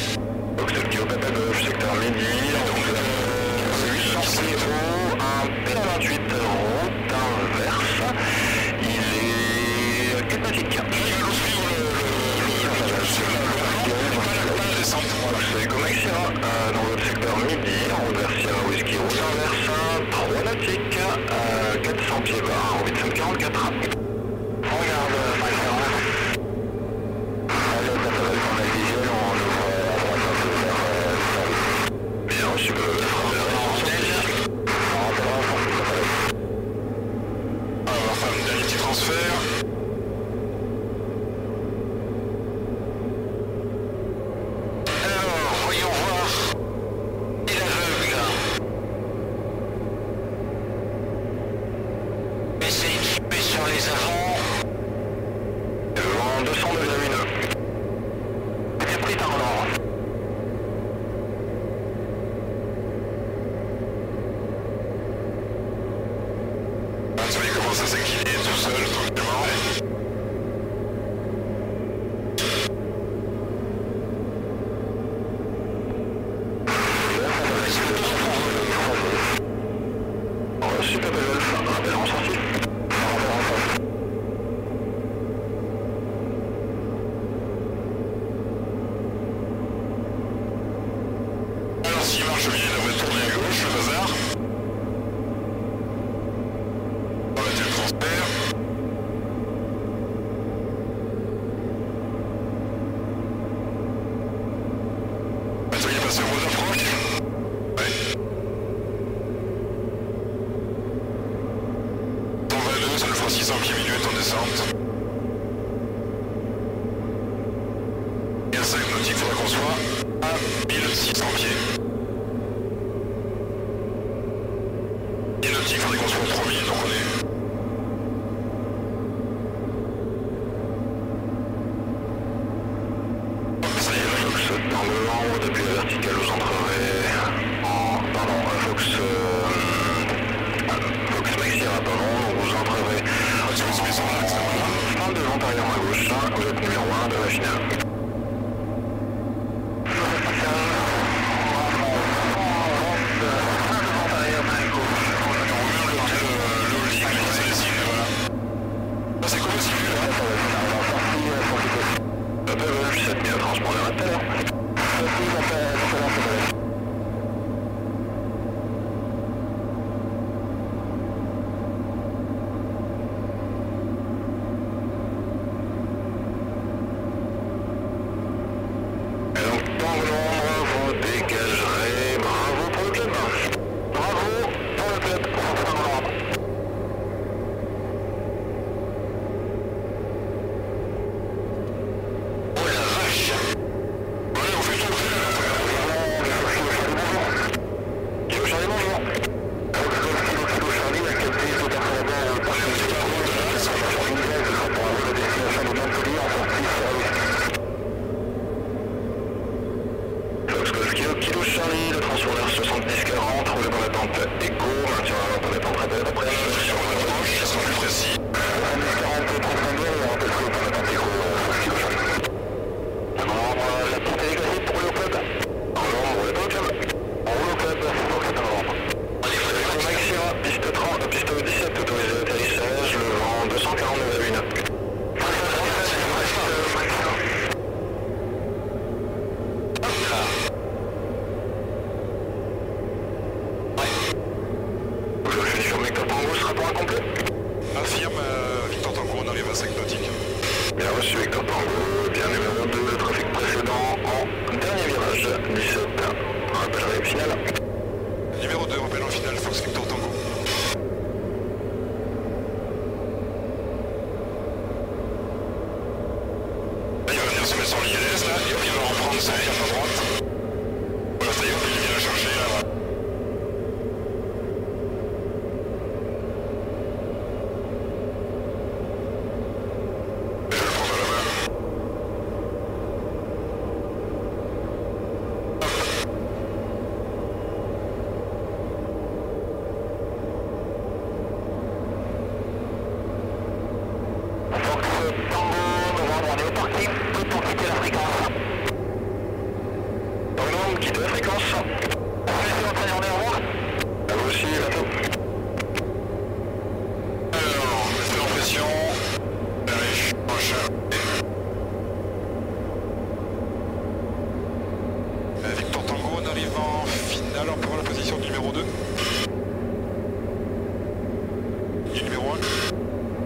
Donc c'est secteur minuit. Moyen moyen gauche 1, vous êtes numéro 1 de Machinal.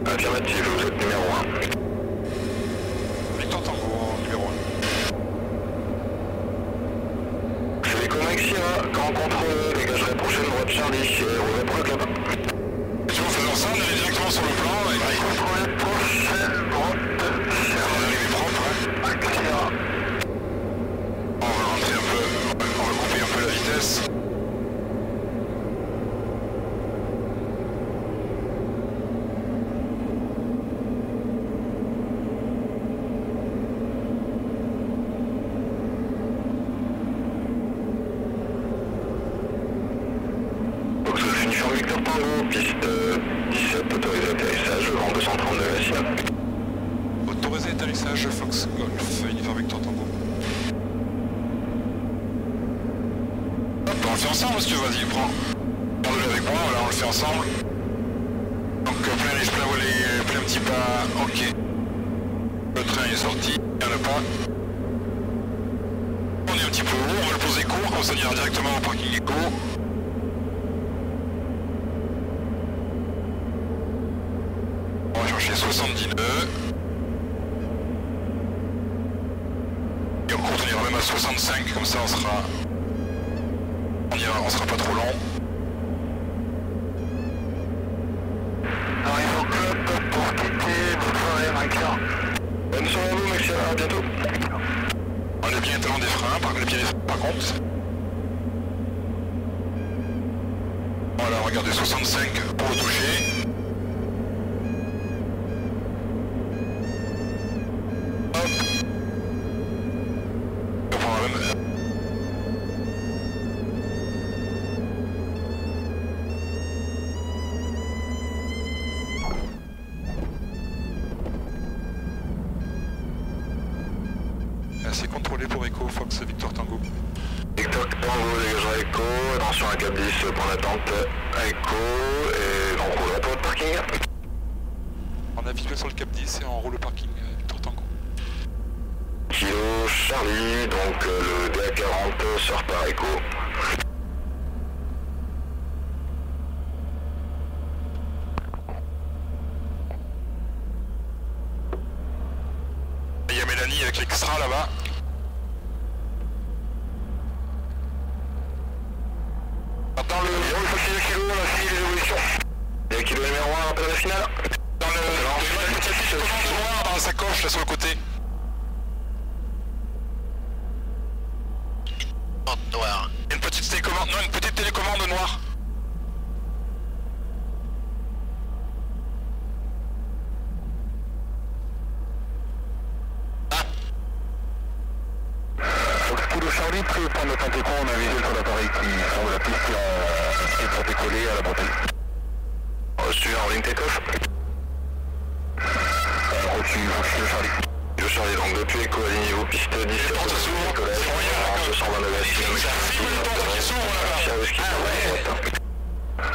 1. Affirmatif, vous êtes numéro 1. Avec l'extra là-bas. Attends le... il faut qu'il y ait le kilo, on a fini les évolutions. Il y a le kilo numéro 1, rappel à la finale. Dans le... Dans une petite fiche de commande noire dans la sacoche là sur le côté. Noir. Une petite télécommande, non, une petite télécommande noire. Donc Kilo Charlie, de on a un visuel sur l'appareil qui semble la piste qui est pour décoller à la bretelle. Reçu en ligne take-off. Reçu, reçu Charlie. Charlie, donc depuis écho au piste 17, portes s'ouvrent. décollage, Oh, il y a la- 229 Ça filme les portes qui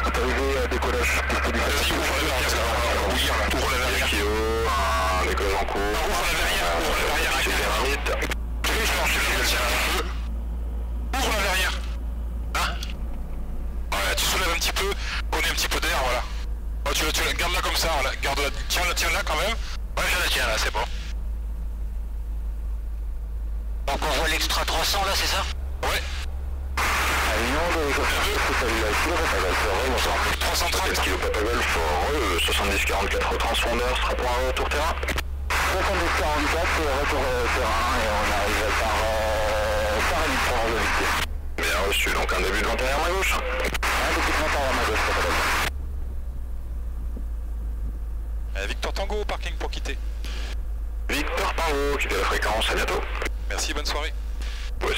Autorisé à décollage, piste 17. Vas-y, ouvre la verrière, ça va on va bouillir là. Ouvre la verrière. kilo, un décollage en cours. Ouvre la verrière, ouvre la verrière. Granit. Je je le. Ouvre la verrière. Hein Voilà, tu soulèves un petit peu, qu'on ait un petit peu d'air, voilà. Oh, tu, la- tu la là comme ça, voilà. Garde la, tiens-la, tiens-la quand même. Ouais, je la tiens là, c'est bon. Donc on voit l'extra 300 là, c'est ça? Ouais, stabilisation, Papagol fort, 330. 7 kg Papagol fort, 70-44 transpondeur, sera pour un retour terrain. 70-44, retour euh, terrain, et on arrive par euh, par une pour le. Bien reçu, donc un début de vent arrière à ma gauche. Un début de vent arrière à ma gauche, Papagol. Euh, Victor Tango au parking pour quitter. Victor Paro, quittez la fréquence, à bientôt. Merci, bonne soirée. Bravo.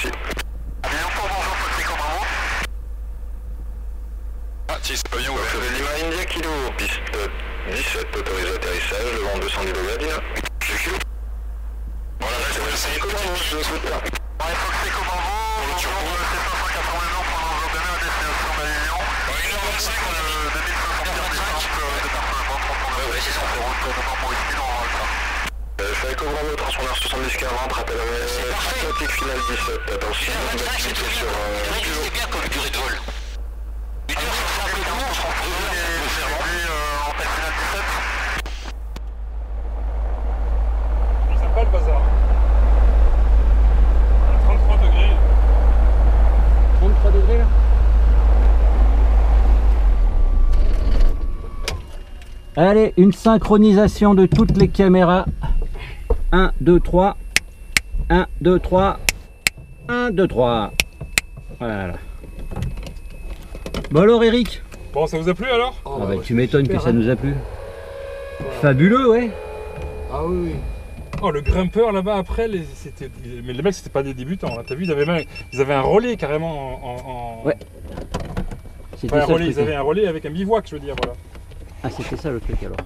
Ah, tiens, c'est pas bien ouvert. c'est Lima India Kilo, piste 17, autorisé atterrissage, le vent 210 degrés, Dina. 2 kg. Voilà, là, c'est c'est une comment petite je souhaite là. Ouais, Foxy Bravo, bonjour, c'est 589 pour l'enveloppe à destination d'Avignon. Ouais, 1h25, on a... Euh, 2500 euh, Ouais, ouais, c'est ça. dans le train. Euh, Falco Bravo, transpondeur 70 40, rappel à parfait. pratique finale 17. Attention, 1h25, c'est tout bien. euh, bien comme durée de vol. Une heure, ça fait un peu court, on euh, en fait, finale 17. C'est sympa le bazar. À 33 degrés. 33 degrés là Allez, une synchronisation de toutes les caméras. 1, 2, 3. 1, 2, 3. 1, 2, 3. Voilà. Bon alors Eric Bon, ça vous a plu alors? Ah bah, Tu m'étonnes que ça nous a plu. Fabuleux, ouais. Oh, le grimpeur là-bas après, les, c'était, mais les mecs c'était pas des débutants. Là. T'as vu, ils avaient, même- ils avaient un relais carrément en. Ouais. Un relais, ils truc, avaient un relais avec un bivouac, je veux dire, voilà. Ah, c'était ça le truc alors.